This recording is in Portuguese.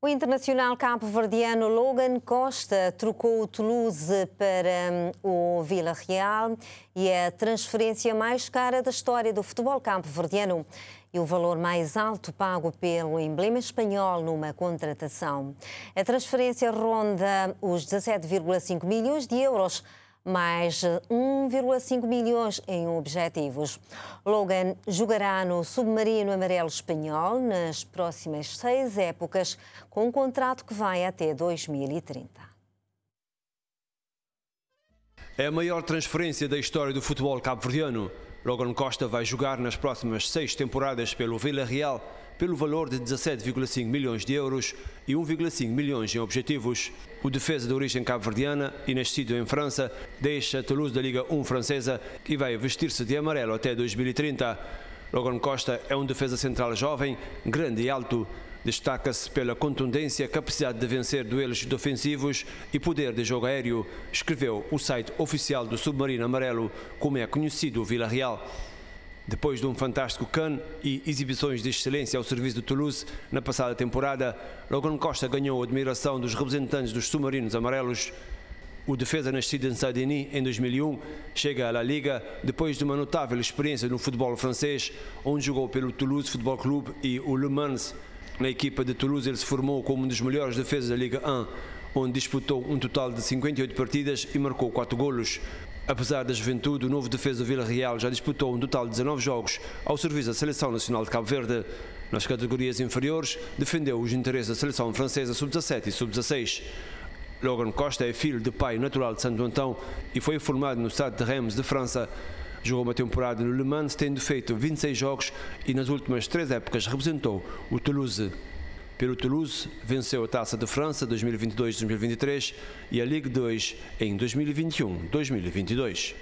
O internacional cabo-verdiano Logan Costa trocou o Toulouse para hum, o Vila Real e é a transferência mais cara da história do futebol cabo-verdiano e o valor mais alto pago pelo emblema espanhol numa contratação. A transferência ronda os 17,5 milhões de euros mais 1,5 milhões em objetivos. Logan jogará no Submarino Amarelo Espanhol nas próximas seis épocas, com um contrato que vai até 2030. É a maior transferência da história do futebol cabo-verdiano. Logan Costa vai jogar nas próximas seis temporadas pelo Vila Real pelo valor de 17,5 milhões de euros e 1,5 milhões em objetivos. O defesa de origem cabo-verdiana e nascido em França deixa Toulouse da Liga 1 francesa e vai vestir-se de amarelo até 2030. Logan Costa é um defesa central jovem, grande e alto. Destaca-se pela contundência, capacidade de vencer duelos defensivos e poder de jogo aéreo, escreveu o site oficial do Submarino Amarelo, como é conhecido o Vila Real. Depois de um fantástico can e exibições de excelência ao serviço do Toulouse na passada temporada, Logan Costa ganhou a admiração dos representantes dos submarinos amarelos. O defesa nascido em Saint-Denis em 2001 chega à La Liga depois de uma notável experiência no futebol francês, onde jogou pelo Toulouse Football Club e o Le Mans. Na equipa de Toulouse ele se formou como um dos melhores defesas da Liga 1, onde disputou um total de 58 partidas e marcou 4 golos. Apesar da juventude, o novo defesa do Vila Real já disputou um total de 19 jogos ao serviço da Seleção Nacional de Cabo Verde. Nas categorias inferiores, defendeu os interesses da seleção francesa sub-17 e sub-16. Logan Costa é filho de pai natural de Santo Antão e foi formado no Stade de Reims de França. Jogou uma temporada no Le Mans, tendo feito 26 jogos e nas últimas três épocas representou o Toulouse. Pelo Toulouse, venceu a Taça de França 2022-2023 e a Ligue 2 em 2021-2022.